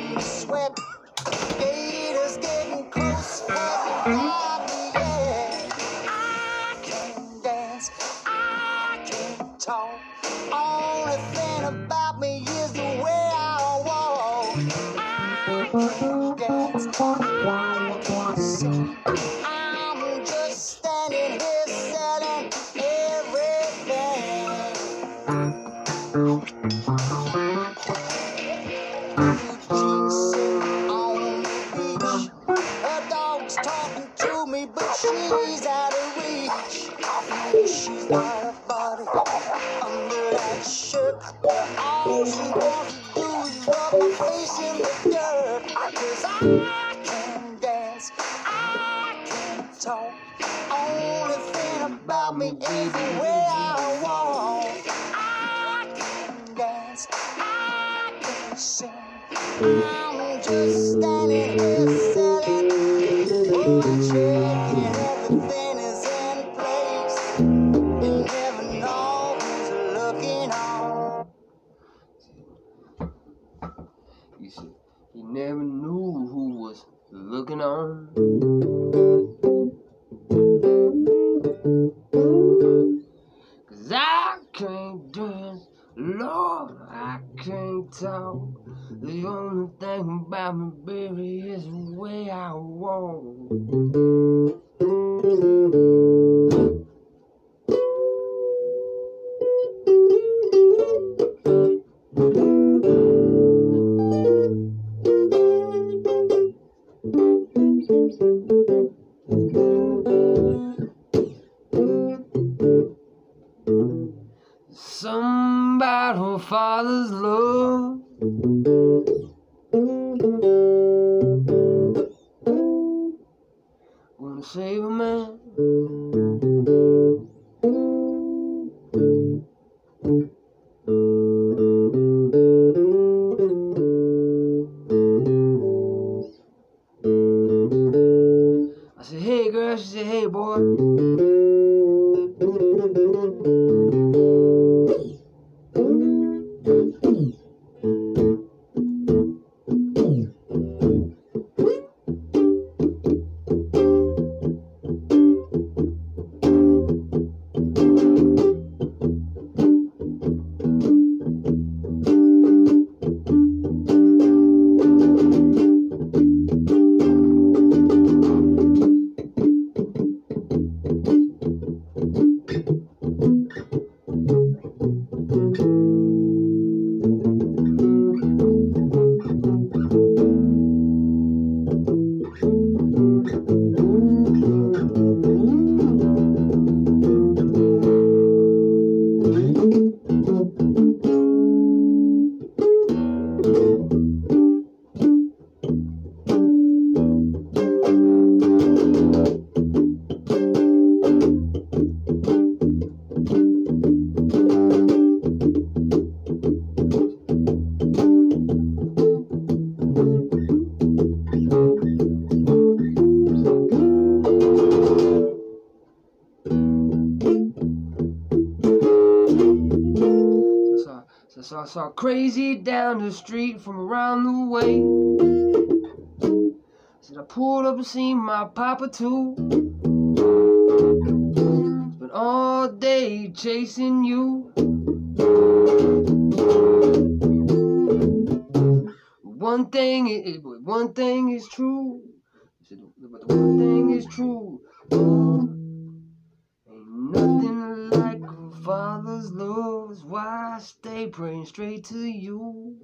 me sweat. Gators getting close, yeah. I can dance, I can talk. Only thing about me Dog's talking to me, but she's out of reach. She's got a body under that shirt. All she wants to do is rub my face in the dirt. Cause I can dance, I can talk. Only thing about me is the way I walk. I can dance, I can sing. I'm just standing here You see, he never knew who was looking on. Talk. The only thing about me, baby, is the way I walk. Somebody who father's love. Save a man. I said, hey girl, she said, hey boy. So, saw crazy down the street from around the way. Said I pulled up and seen my papa too. Spent all day chasing you. One thing is, one thing is true. But the one thing is true. they praying straight to you.